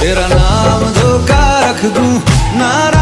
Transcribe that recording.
तेरा नाम धोखा रख दूँ नारा